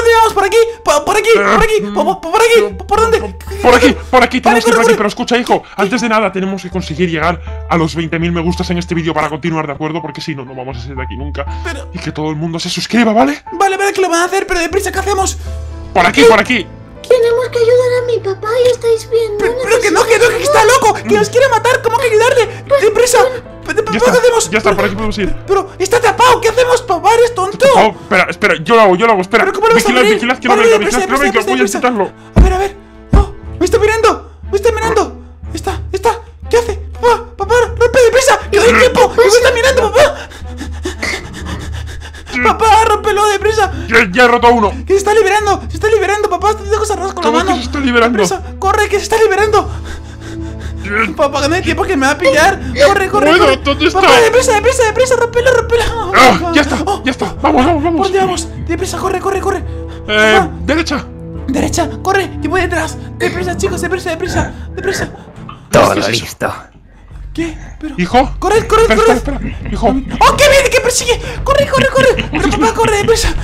dónde vamos? ¿Por aquí? ¿Por, por aquí? ¿Por aquí? ¿Por, por aquí? ¿Por dónde? Por aquí, por aquí, tenemos que ir por aquí. Pero escucha, hijo, antes de nada tenemos que conseguir llegar a los 20.000 me gustas en este vídeo para continuar, ¿de acuerdo? Porque si no, no vamos a salir de aquí nunca. Pero- Y que todo el mundo se suscriba, ¿vale? Vale, vale, que lo van a hacer, pero deprisa, ¿qué hacemos? Por aquí, por aquí. Tenemos que ayudar a mi papá y estáis viendo. Pero, pero que no, que no, que está loco, que nos quiere matar, ¿cómo que ayudarle? Deprisa, Ya ¿qué hacemos? ya está, por aquí podemos ir. Pero está atrapado, ¿qué hacemos, papá? ¿Eres tonto? Oh, espera, espera, yo lo hago, yo lo hago, espera. ¿Pero cómo lo vas a vigilad, vigilad que no venga, vigilad que no venga, voy a intentarlo. A ver, a ver. ¡Oh! ¡Me está mirando! ¡Me está mirando! ¡Está! ¡Está! ¿Qué hace? ¡Papá! ¡Papá! ¡Rompe deprisa! ¡Que doy tiempo! ¡Que me está mirando, papá! ¡Papá! ¡Rómpelo deprisa! Ya, ya he roto uno. ¡Que se está liberando! ¡Se está liberando, papá! ¡Está haciendo cosas raras con la ¿Cómo que mano! se está liberando? ¡Corre, que se está liberando! Papá, que no hay tiempo que me va a pillar. Corre, corre, Bueno, corre. ¿dónde está? Papá, deprisa, deprisa, deprisa, rompelo, rompelo. Ah, ya está, ya está. Vamos, vamos, ¿Por vamos. dónde vamos? Deprisa, corre, corre, corre. Eh, Papá, derecha. derecha, corre, yo voy detrás. Deprisa, chicos, deprisa, deprisa, deprisa. Todo ¿Qué es eso? listo. ¿Qué? Pero. Hijo. Corre, corre, espera, corre. Espera, espera. Hijo. ¡Oh, que viene, que persigue! ¡Corre, corre, corre! Pero papá, corre, deprisa.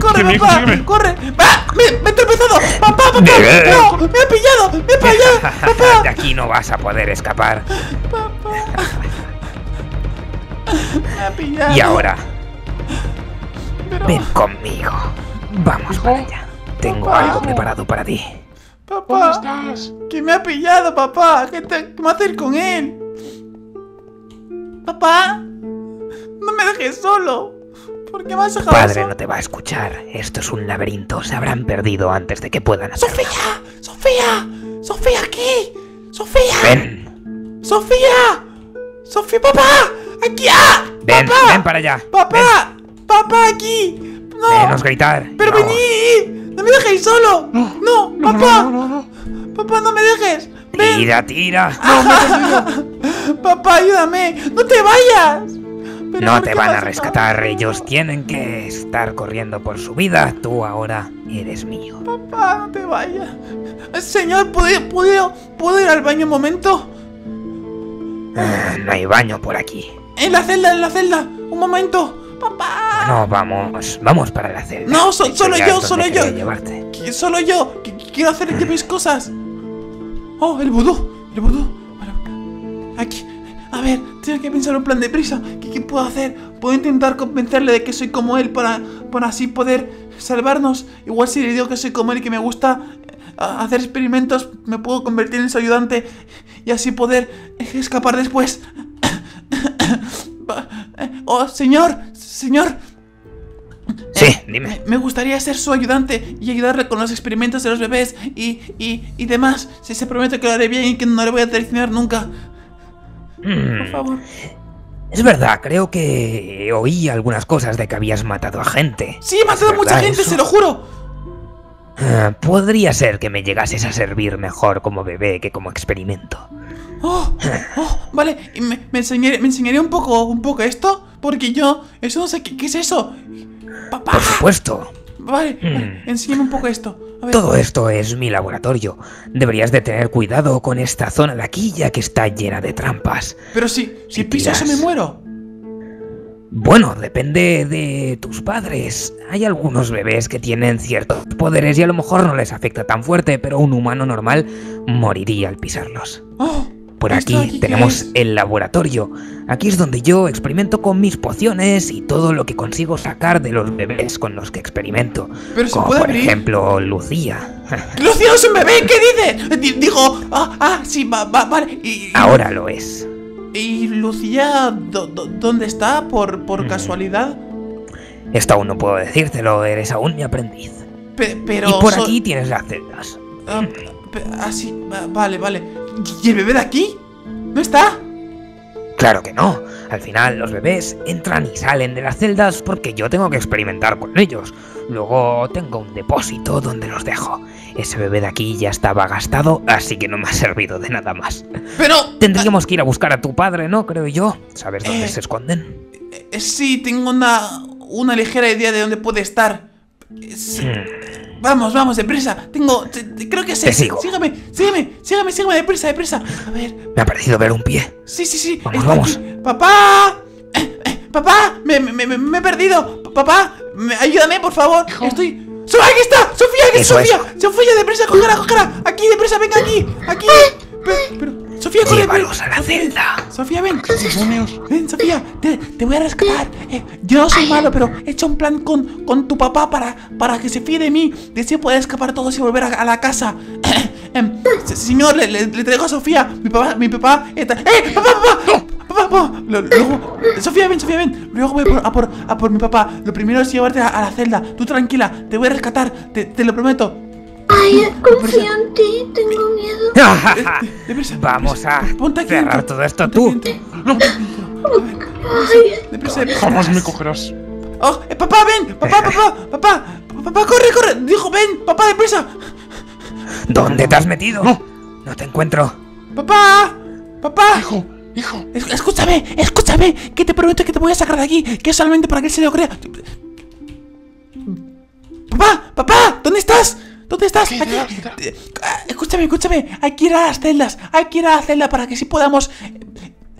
¡Corre, hijo, papá! sígueme. ¡Corre! ¡Ah! ¡Me, me he tropezado! ¡Papá, papá! ¡Me ha pillado! ¡Me ha pillado! De ¡Papá! aquí no vas a poder escapar. ¡Me ha pillado! Y ahora, Pero- ven conmigo. Vamos para allá. Tengo Papá. algo preparado para ti. ¡Papá! ¿Dónde estás? ¡Que me ha pillado, papá! ¿Qué, te, qué me va a hacer con él? ¡Papá! ¡No me dejes solo! ¿Por qué me has dejado Padre solo? no te va a escuchar. Esto es un laberinto. Se habrán perdido antes de que puedan hacerlo. ¡Sofía! ¡Sofía! ¡Sofía aquí! ¡Sofía! Ven, ¡Sofía! ¡Sofía, papá! ¡Aquí! ¡Ah! ven, ¡Papá! ven para allá. ¡Papá! ¡Papá, aquí! ¡No! Venos gritar. ¡Pero No. ¡No me dejéis solo! ¡No! No, ¡Papá! no, no, no. ¡Papá, no me dejes! ¡Ven! Tira, tira. ¡Papá, ayúdame! ¡No te vayas! ¿Pero No te van a rescatar. Ellos tienen que estar corriendo por su vida. Tú ahora eres mío. Papá, no te vayas. Señor, ¿puedo, puedo, ¿puedo ir al baño un momento? Ah, No hay baño por aquí. En la celda, en la celda. Un momento. Papá. No, vamos, vamos para la celda. No, so- solo yo, solo yo. Que Solo yo. Quiero hacer yo mis cosas. Oh, el vudú. El vudú. Aquí. A ver, tengo que pensar un plan de prisa. ¿Qué, qué puedo hacer? Puedo intentar convencerle de que soy como él para, para así poder salvarnos. Igual si le digo que soy como él y que me gusta eh, hacer experimentos, me puedo convertir en su ayudante y así poder escapar después. Oh, señor, señor, Sí, Eh, dime. Me, gustaría ser su ayudante y ayudarle con los experimentos de los bebés y, y, y demás. Si se promete que lo haré bien y que no le voy a traicionar nunca. Por Mm, favor. es verdad, creo que oí algunas cosas de que habías matado a gente. Sí, he matado a ¿Es mucha gente, eso? se lo juro. Ah, podría ser que me llegases a servir mejor como bebé que como experimento. Oh, oh, vale. ¿Y me, me, enseñaré, me enseñaré un poco, un poco esto? Porque yo, eso no sé qué, qué es eso. Papá. Por supuesto, Vale, vale, Hmm. enséñame un poco esto. A ver. todo esto es mi laboratorio. Deberías de tener cuidado con esta zona de aquí ya que está llena de trampas. Pero si, si Si piso eso me tiras. muero. Bueno, depende de tus padres. Hay algunos bebés que tienen ciertos poderes y a lo mejor no les afecta tan fuerte, pero un humano normal moriría al pisarlos. Oh, Por ¿esto aquí tenemos el laboratorio. Aquí es donde yo experimento con mis pociones y todo lo que consigo sacar de los bebés con los que experimento. Pero como por abrir. ejemplo Lucía. ¡Lucía es un bebé! ¿Qué dices? Di- Dijo, ah, ah, sí, va, va, vale. Y, Ahora lo es. ¿Y Lucía do- do- dónde está? ¿Por, por Mm. casualidad? Esto aún no puedo decírtelo, eres aún mi aprendiz. Pe- pero y por so- aquí tienes las celdas. ah, pe- ah, vale, vale. ¿Y el bebé de aquí? ¿No está? Claro que no. Al final los bebés entran y salen de las celdas porque yo tengo que experimentar con ellos. Luego tengo un depósito donde los dejo. Ese bebé de aquí ya estaba gastado, así que no me ha servido de nada más. Pero... Tendríamos que ir a buscar a tu padre, ¿no? Creo yo. ¿Sabes dónde Eh. se esconden? eh, sí, tengo una, una ligera idea de dónde puede estar. Es- Hmm. Vamos, vamos, deprisa. Tengo... te- te- creo que sé. Te sigo. Sígame, sígame, sígame, sígame, deprisa, deprisa. A ver, Me ha parecido ver un pie. Sí, sí, sí. Vamos, está vamos. aquí. ¡Papá! Eh, eh, ¡Papá! Me, me, me- me he perdido. P- ¡Papá! me- ayúdame, por favor. Estoy. ¡Sofía, aquí está! ¡Sofía, aquí Sofía! ¡Sofía, deprisa, cógela, cógela! ¡Aquí, deprisa, venga aquí! ¡Aquí! Pe- Pero, Sofía, Llévalos a la celda. Sofía, ven. Ven, Sofía, te, te voy a rescatar. Eh, yo no soy malo, pero he hecho un plan con, con tu papá para, para que se fíe de mí. De así poder escapar todos y volver a, a la casa. Em, se- señor, le, le- le traigo a Sofía. Mi papá, mi papá. está- ¡Eh! ¡Papá, papá! ¡Papá, papá! Luego- Sofía, ven, Sofía, ven. Luego voy por- a, por, a por mi papá. Lo primero es llevarte a, a la celda. Tú tranquila, te voy a rescatar. Te, te lo prometo. Confío en ti, tengo miedo. Eh, Vamos a cerrar todo esto tú. deprisa. Jamás me cogerás. Oh, eh, papá, ven, papá, papá, papá, papá, corre, corre, dijo, ven, papá, deprisa, ¿Dónde te has metido? No. No te encuentro. papá, papá, Hijo, hijo. Es- escúchame, escúchame, que te prometo que te voy a sacar de aquí, que es solamente para que él se lo crea. Papá, papá, ¿dónde estás? ¿Dónde estás? Aquí. Eh, Escúchame, escúchame, hay que ir a las celdas, hay que ir a la celda para que sí podamos...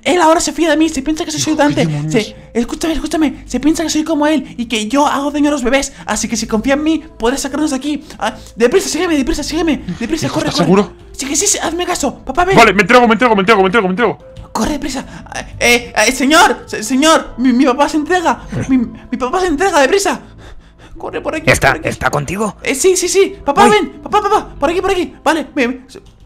Él ahora se fía de mí, se piensa que soy ¿qué ayudante. Se, escúchame, escúchame, se piensa que soy como él y que yo hago daño a los bebés. Así que si confía en mí, puedes sacarnos de aquí. Ah, deprisa, sígueme, deprisa, sígueme. Deprisa, corre, ¿estás corre. seguro? Sí, que sí, sí, hazme caso. Papá, ven. Vale, me entrego, me entrego, me entrego, me entrego, me entrego. Corre, deprisa. Eh, eh, señor, se- señor, mi, mi papá se entrega. Mi, mi papá se entrega, deprisa. Corre por aquí. ¿Está, por aquí. ¿Está contigo? Eh, sí, sí, sí. Papá, Voy. ven. Papá, papá. Por aquí, por aquí. Vale, me, me-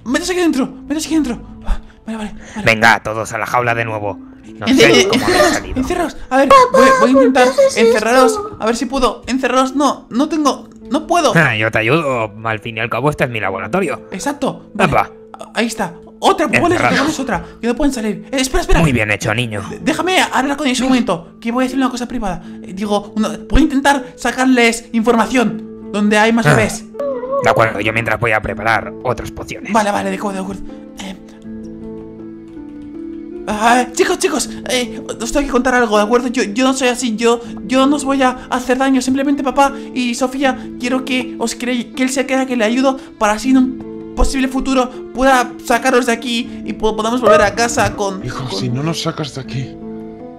métese aquí dentro. Métese aquí dentro. Ah, Vale, vale. vale. Venga, todos a la jaula de nuevo. No sé cómo salido. encerraros. A ver, voy, voy a intentar ¿por qué haces encerraros. esto? A ver si puedo. Encerraros. No, no tengo. No puedo. Ah, Yo te ayudo. Al fin y al cabo, este es mi laboratorio. Exacto. Vale. Papá. Ahí está. Otra, ¿cuál es otra? Que no pueden salir. Eh, espera, espera. Muy bien hecho, niño. Déjame hablar con ellos un momento, que voy a decir una cosa privada. Eh, Digo, una- voy a intentar sacarles información donde hay más Ah. bebés. De acuerdo, yo mientras voy a preparar otras pociones. Vale, vale, de acuerdo, de acuerdo. Eh, ah, chicos, chicos, eh, os tengo que contar algo, ¿de acuerdo? Yo, yo no soy así, yo, yo no os voy a hacer daño, simplemente papá y Sofía, quiero que os cre que él se crea que le ayudo para así un posible futuro pueda sacaros de aquí y po- podamos volver a casa con... Hijo, con- si no nos sacas de aquí.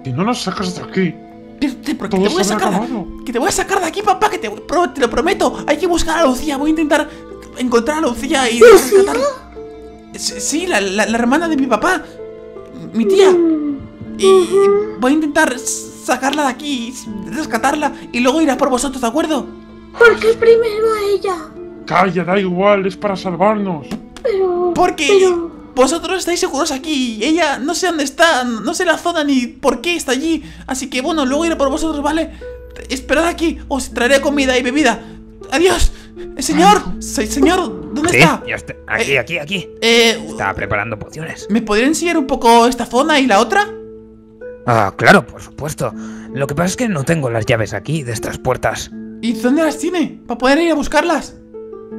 Si no nos sacas de aquí. Te, te- porque voy a sacar. acabado. Que te voy a sacar de aquí, papá, que te, pro- te lo prometo. Hay que buscar a Lucía. Voy a intentar encontrar a Lucía y rescatarla. Sí, sí, la, la- la hermana de mi papá. Mi tía. Y, y voy a intentar sacarla de aquí, rescatarla y luego ir a por vosotros, ¿de acuerdo? ¿Por qué primero a ella? Calla, da igual, es para salvarnos. Pero. Porque Pero. vosotros estáis seguros aquí. y Ella no sé dónde está, no sé la zona ni por qué está allí. Así que bueno, luego iré por vosotros, ¿vale? Esperad aquí, os traeré comida y bebida. Adiós. Eh, señor, se- señor, ¿dónde Sí, está? ya está. Aquí, Eh, aquí, aquí. Eh, Estaba preparando pociones. ¿Me podría enseñar un poco esta zona y la otra? Ah, claro, por supuesto. Lo que pasa es que no tengo las llaves aquí de estas puertas. ¿Y dónde las tiene? Para poder ir a buscarlas.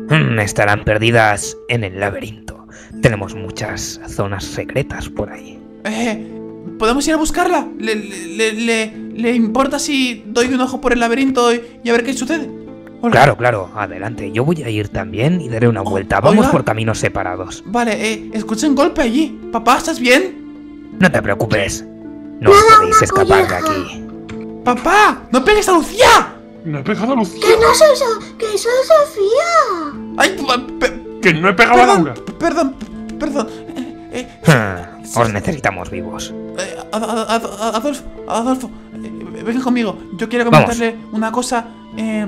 Mm, estarán perdidas en el laberinto. Tenemos muchas zonas secretas por ahí. Eh, ¿podemos ir a buscarla? ¿Le, le, le- le- le importa si doy un ojo por el laberinto y, y a ver qué sucede? Hola. Claro, claro, adelante. Yo voy a ir también y daré una Oh, vuelta. Vamos por caminos separados. Vale, eh, escuché un golpe allí. Papá, ¿estás bien? No te preocupes. No podéis escapar de aquí. ¡Papá! ¡No pegues a Lucía! No he pegado a Lucía. Que no soy So- que soy Sofía. ¡Ay! Que no he pegado a Perdón, Laura. perdón, perdón. Eh, eh, Os necesitamos vivos. eh, Ad- Ad- Ad- Adolfo, Adolfo, eh, venga conmigo. Yo quiero Vamos. comentarle una cosa. eh,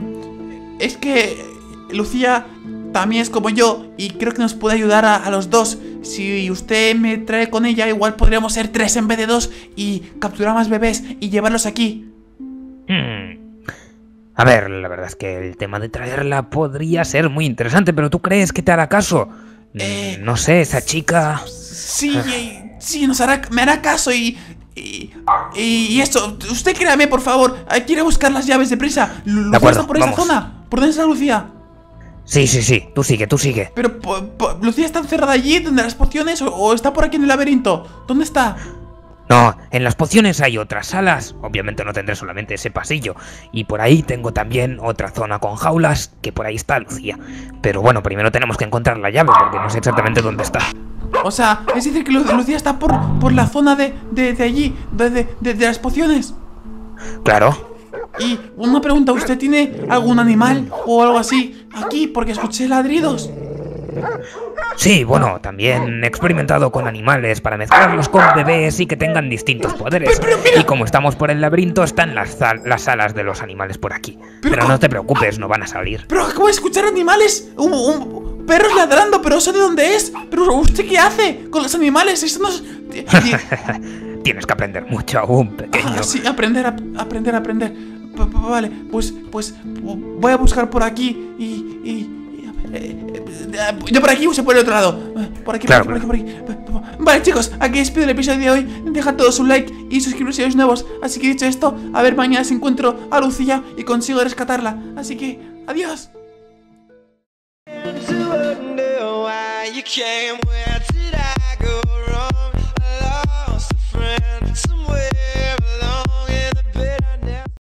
es que Lucía también es como yo y creo que nos puede ayudar a, a los dos. Si usted me trae con ella, igual podríamos ser tres en vez de dos y capturar más bebés y llevarlos aquí. A ver, la verdad es que el tema de traerla podría ser muy interesante, pero ¿tú crees que te hará caso? Mm, Eh, no sé, esa chica... Sí, eh, sí, nos hará, me hará caso y, y, y eso. Usted créame, por favor. A buscar las llaves deprisa. Lu- Lucía acuerdo, está por esa zona. ¿Por dónde está Lucía? Sí, sí, sí, tú sigue, tú sigue. Pero, po- po- ¿Lucía está encerrada allí, donde las pociones, o, o está por aquí en el laberinto? ¿Dónde está? No, en las pociones hay otras salas. Obviamente no tendré solamente ese pasillo. Y por ahí tengo también otra zona con jaulas, que por ahí está Lucía. Pero bueno, primero tenemos que encontrar la llave, porque no sé exactamente dónde está. O sea, es decir que Lu- Lucía está por, por la zona de, de, de allí, de- de las pociones. Claro. Y una pregunta, ¿usted tiene algún animal o algo así aquí? Porque escuché ladridos. Sí, bueno, también he experimentado con animales para mezclarlos con bebés y que tengan distintos poderes. pero Y como estamos por el laberinto, están las, las alas de los animales por aquí. Pero no te preocupes, no van a salir. Pero acabo de escuchar animales. Un, un- perros ladrando, pero ¿eso de dónde es? ¿Pero usted qué hace con los animales? Eso no es... ti- ti- Tienes que aprender mucho aún, pequeño. Ah, sí, aprender, ap- aprender, aprender. Vale, pues, pues voy a buscar por aquí y... y- y, a ver, eh, yo por aquí o se por el otro lado. Eh, Por aquí, por aquí, por aquí, por aquí. Pa- Vale, chicos, aquí despido el episodio de hoy. Deja todos un like y suscribiros si sois nuevos. Así que dicho esto, a ver mañana si encuentro a Lucía y consigo rescatarla. Así que, adiós.